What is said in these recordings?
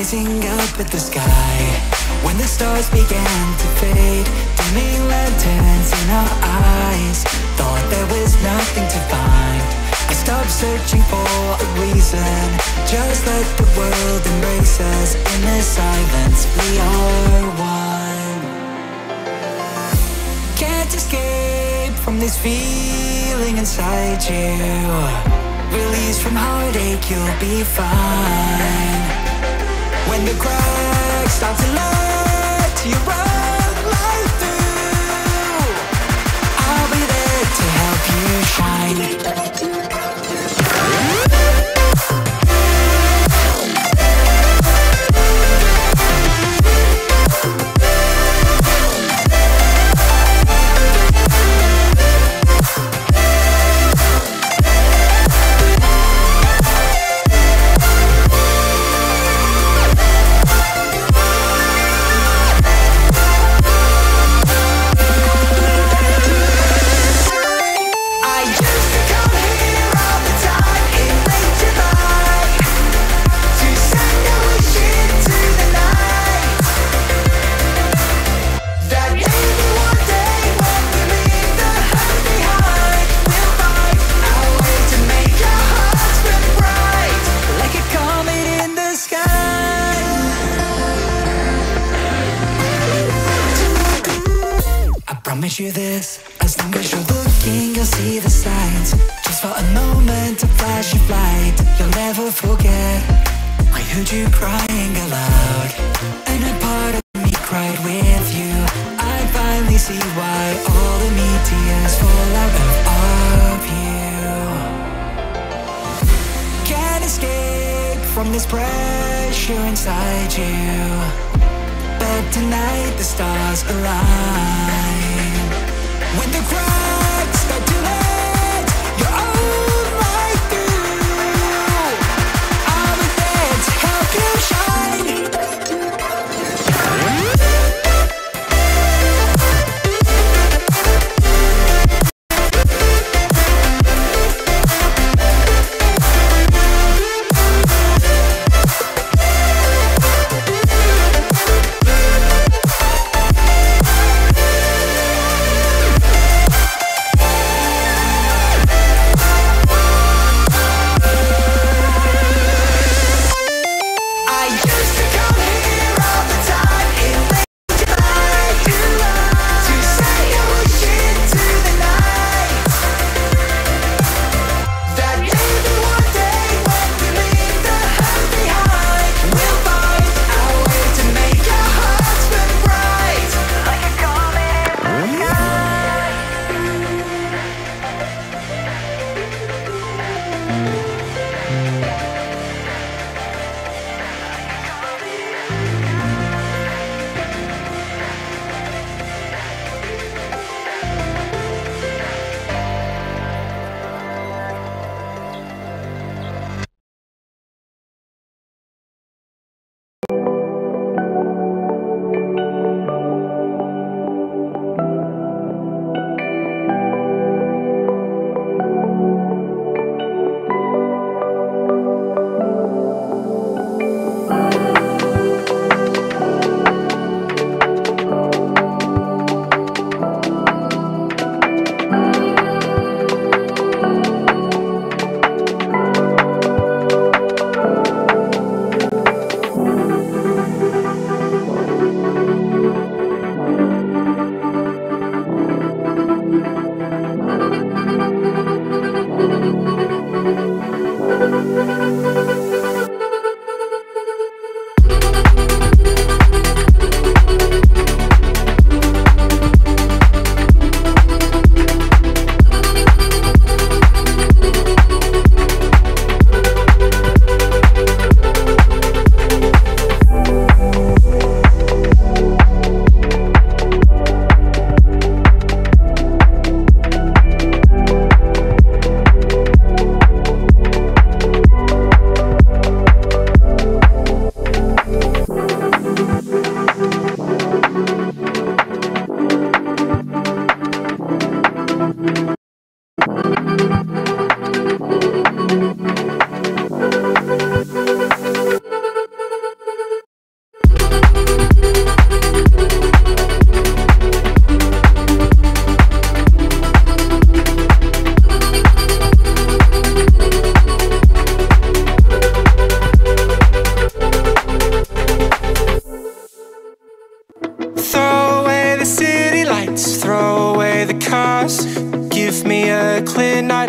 Gazing up at the sky. When the stars began to fade Dimming lanterns in our eyes. Thought there was nothing to find. I stopped searching for a reason. Just let the world embrace us. In the silence we are one. Can't escape from this feeling inside you. Release from heartache, you'll be fine When the cracks start to let you run right heard you crying aloud? And a part of me cried with you. I finally see why all the meteors fall out of view. Can't escape from this pressure inside you. But tonight the stars align. When the cracks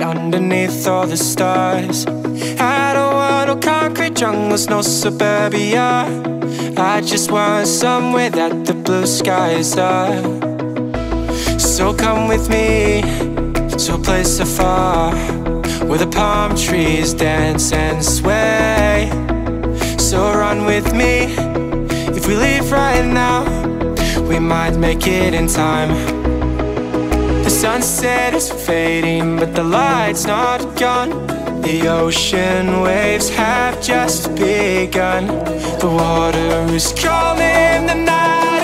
underneath all the stars. I don't want no concrete jungles, no suburbia. I just want somewhere that the blue skies are. So come with me to a place afar where the palm trees dance and sway. So run with me if we leave right now, we might make it in time. The sunset is fading, but the light's not gone. The ocean waves have just begun. The water is calling, the night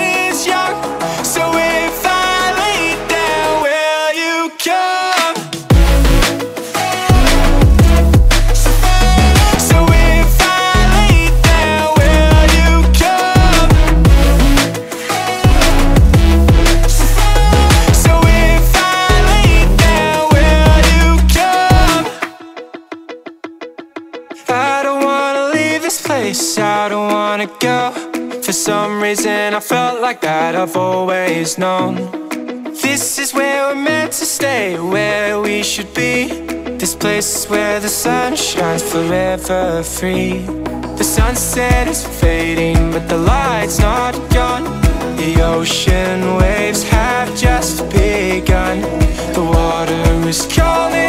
I don't wanna leave this place, I don't wanna go. For some reason, I felt like that I've always known. This is where we're meant to stay, where we should be. This place is where the sun shines forever free. The sunset is fading, but the light's not gone. The ocean waves have just begun. The water is calling,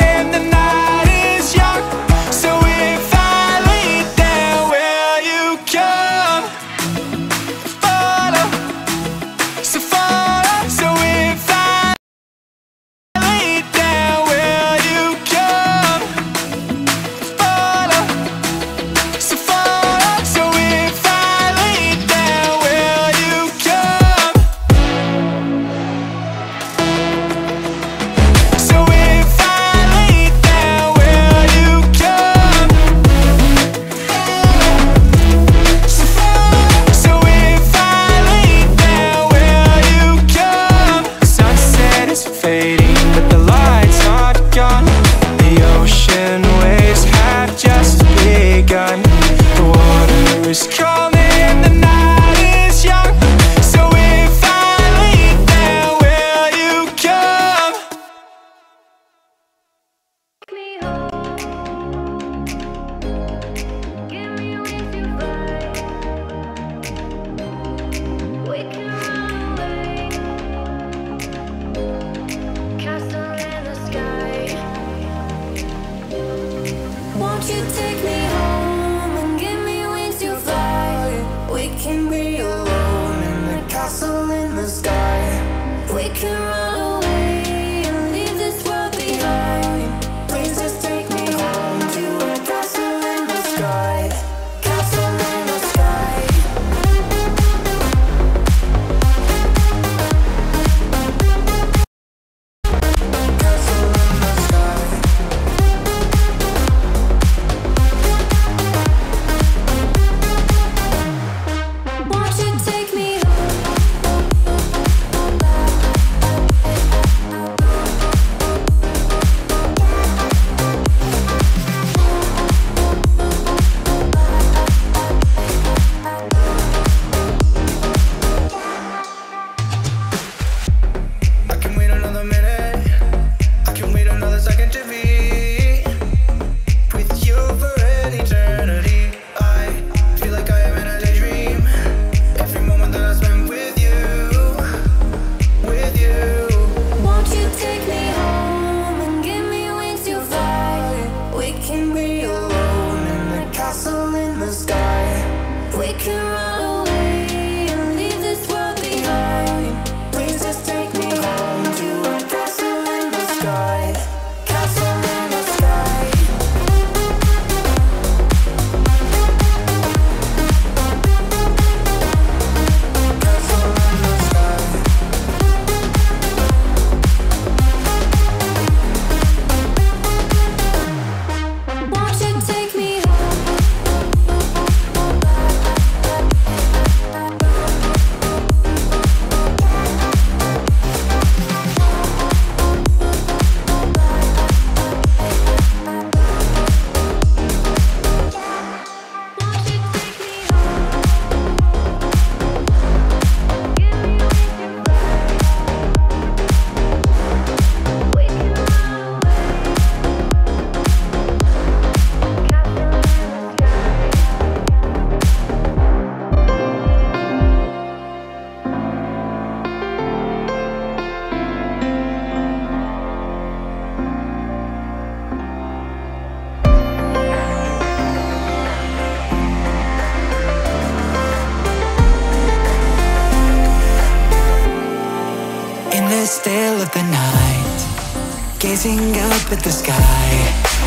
gazing up at the sky.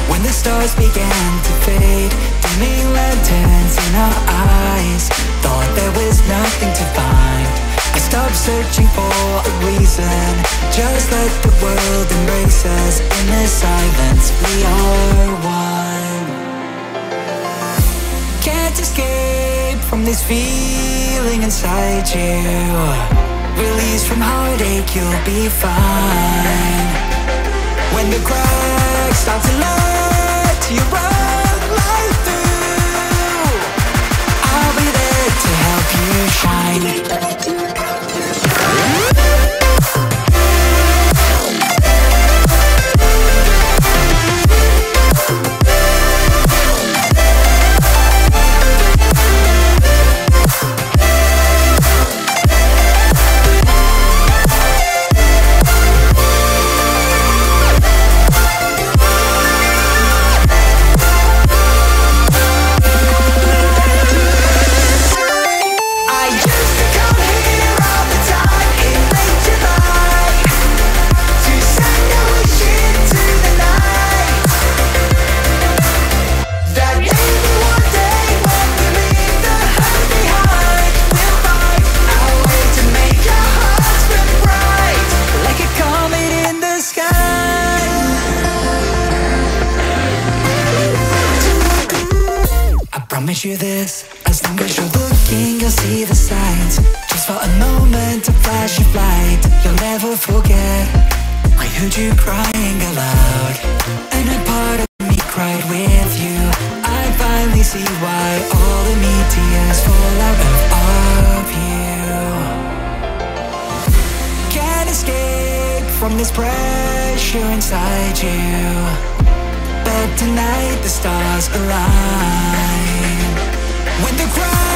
When the stars began to fade Dimming lanterns in our eyes Thought there was nothing to find. I stopped searching for a reason Just let the world embrace us In the silence. We are one. Can't escape from this feeling inside you Release from heartache, you'll be fine. When the cracks start to let you run right through. I'll be there to help you shine you this. As long as you're looking, you'll see the signs. Just for a moment, a flash of light You'll never forget. I heard you crying aloud And a part of me cried with you. I finally see why all the meteors fall out of of you Can't escape from this pressure inside you. But tonight the stars align with the crowd.